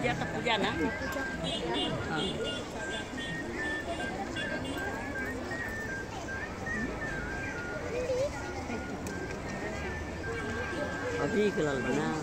puja ke puja na. Abi kelal benar.